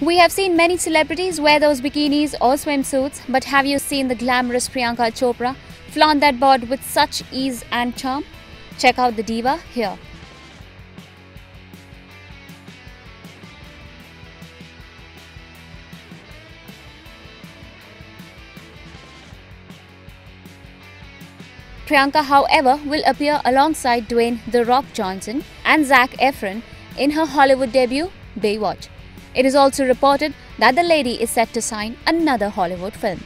We have seen many celebrities wear those bikinis or swimsuits, but have you seen the glamorous Priyanka Chopra flaunt that bod with such ease and charm? Check out the diva here. Priyanka, however, will appear alongside Dwayne The Rock Johnson and Zac Efron in her Hollywood debut, Baywatch. It is also reported that the lady is set to sign another Hollywood film.